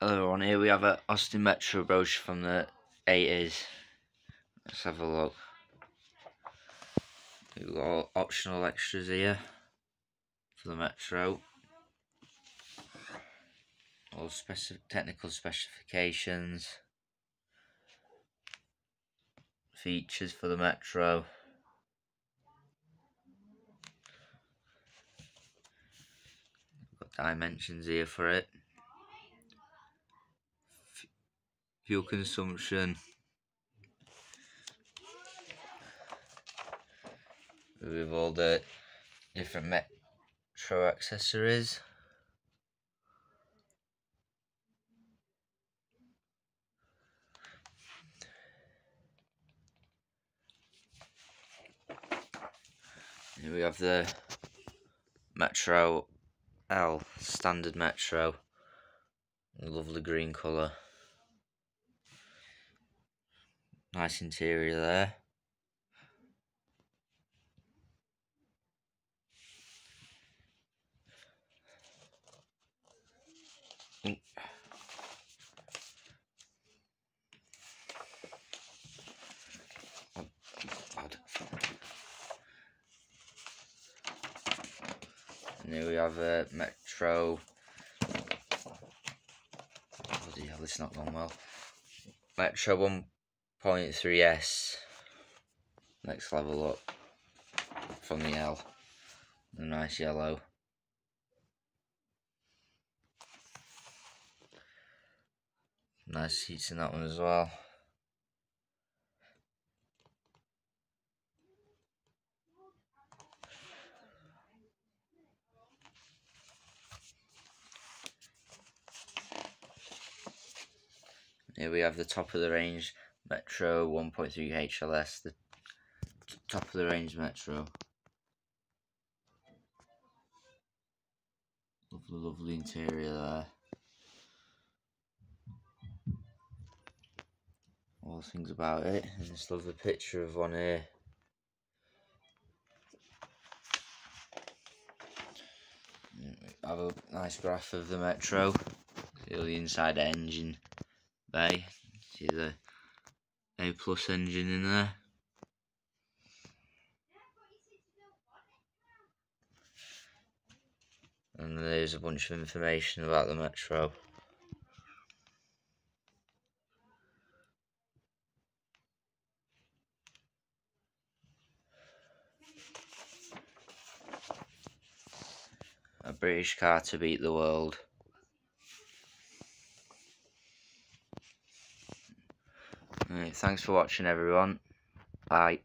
Hello on here we have a Austin Metro brochure from the 80s. Let's have a look. We've got optional extras here for the Metro. All specific technical specifications. Features for the Metro. Got dimensions here for it. Fuel consumption with all the different metro accessories. Here we have the Metro L standard Metro. Lovely green colour Nice interior there. And here we have a Metro. Bloody hell, it's not gone well. Metro 1 0.3s next level up. From the L. Nice yellow. Nice seats in that one as well. Here we have the top of the range Metro 1.3 HLS, the top of the range Metro. Lovely, lovely interior there. All things about it, and this lovely picture of one here. Have a nice graph of the Metro. Feel the inside engine bay. See the plus engine in there. And there's a bunch of information about the Metro. A British car to beat the world. Right, thanks for watching everyone. Bye.